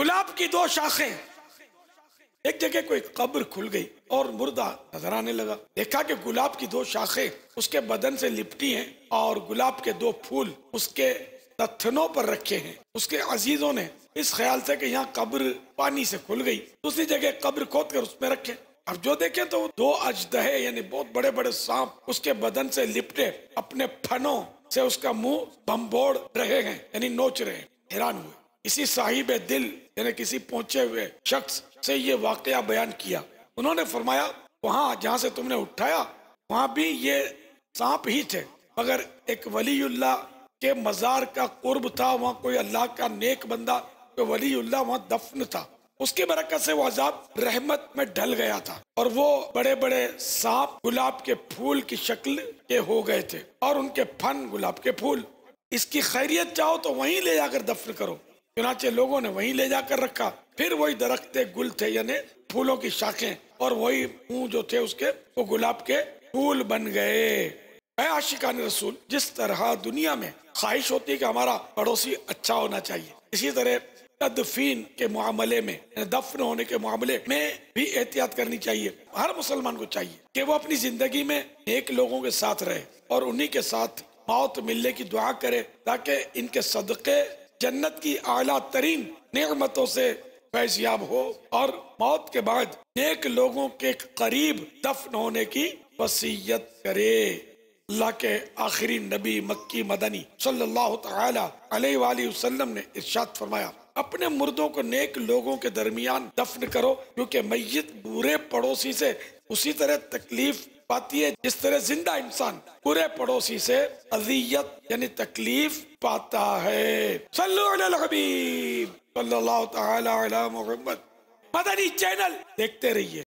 گلاب کی دو شاخیں۔ ایک جگہ کوئی قبر کھل گئی اور مردہ نظر آنے لگا۔ دیکھا کہ گلاب کی دو شاخیں اس کے بدن سے لپٹی ہیں اور گلاب کے دو پھول اس کے تتھنوں پر رکھے ہیں۔ اس کے عزیزوں نے اس خیال سے کہ یہاں قبر پانی سے کھل گئی۔ دوسری جگہ قبر کھود کر اس میں رکھے۔ اب جو دیکھیں تو دو اجدہے یعنی بہت بڑے بڑے سانپ اس کے بدن سے لپٹے اپنے پھنوں سے اس کا منہ بمبوڑ رہے ہیں یعنی نوچ رہے ہیں، حیران ہوئے۔ اسی صاحب دل یعنی کسی پہنچے ہوئے شخص سے یہ واقعہ بیان کیا۔ انہوں نے فرمایا، وہاں جہاں سے تم نے اٹھایا، وہاں بھی یہ سانپ ہی تھے۔ مگر ایک ولی اللہ کے مزار کا قرب تھا، وہاں کوئی اللہ کا نیک بندہ، کوئی ولی اللہ وہاں دفن تھا۔ اس کی برکت سے وہ عذاب رحمت میں ڈھل گیا تھا۔ اور وہ بڑے بڑے سانپ گلاب کے پھول کی شکل کے ہو گئے تھے، اور ان کے پھن گلاب کے پھول۔ اس کی خیریت چاہو تو وہیں لے جا کر دفن کرو۔ چنانچہ لوگوں نے وہیں لے جا کر رکھا۔ پھر وہی درخت گل تھے یعنی پھولوں کی شاخیں۔ اور وہی منہ جو تھے اس کے، وہ گلاب کے پھول بن گئے۔ اے عاشقان رسول، جس طرح دنیا میں خواہش ہوتی ہے کہ ہمارا پڑوسی اچھا ہونا چاہیے، اسی طرح تدفین کے معاملے میں یعنی دفن ہونے کے معاملے میں بھی احتیاط کرنی چاہیے۔ ہر مسلمان کو چاہیے کہ وہ اپنی زندگی میں ایک لوگوں کے ساتھ رہے اور انہی کے ساتھ موت ملنے کی دعا کرے تاکہ ان کے صدقے جنت کی اعلیٰ ترین نعمتوں سے فیضیاب ہو اور موت کے بعد نیک لوگوں کے قریب دفن ہونے کی وسیعت کرے۔ اللہ کے آخری نبی مکی مدنی صلی اللہ تعالی علیہ وآلہ وسلم نے ارشاد فرمایا، اپنے مردوں کو نیک لوگوں کے درمیان دفن کرو، کیونکہ میت برے پڑوسی سے اسی طرح تکلیف پاتی ہے جس طرح زندہ انسان پورے پڑوسی سے اذیت یعنی تکلیف پاتا ہے۔ صلو علی الحبیب، صلی اللہ تعالی علی محمد۔ مدنی چینل دیکھتے رہیے۔